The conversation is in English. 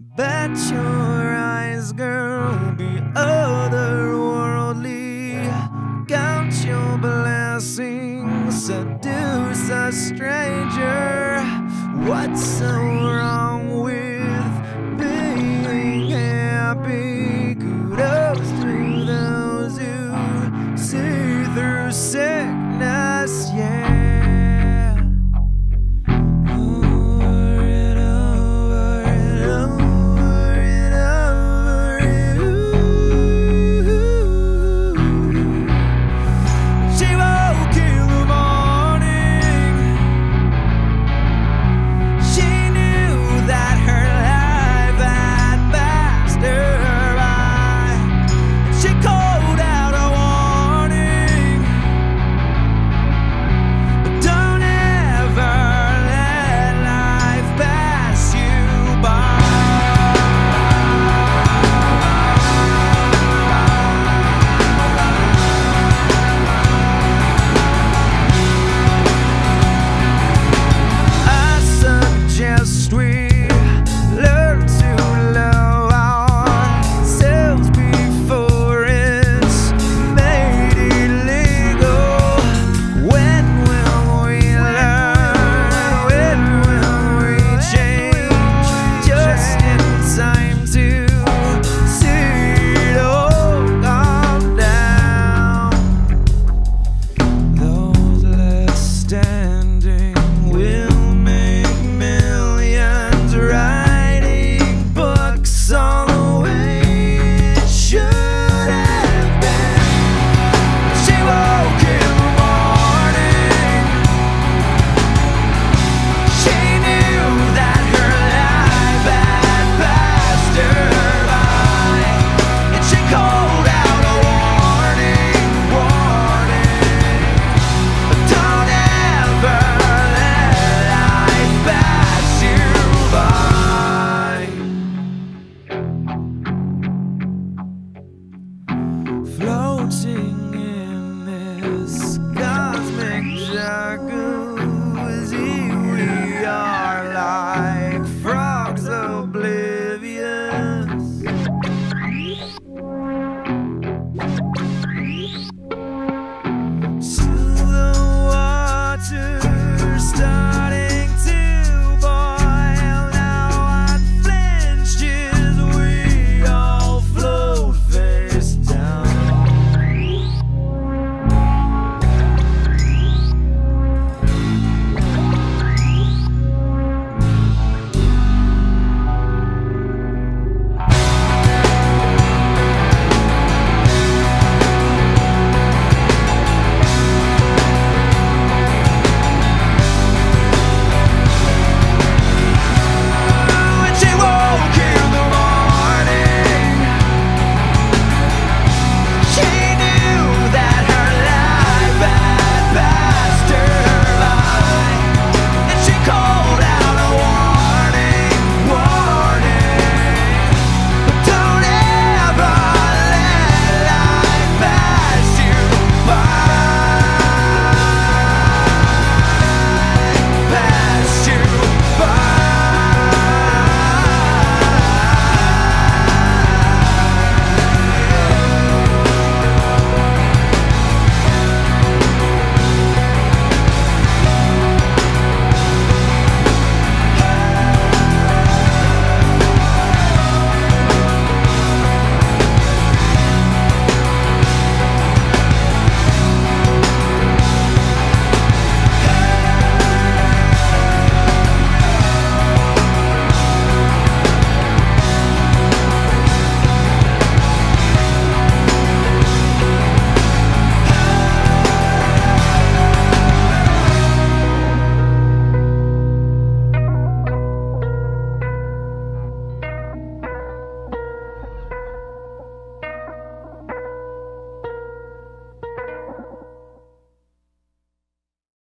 Bet your eyes, girl, be otherworldly. Count your blessings, seduce a stranger. What's so wrong? sing.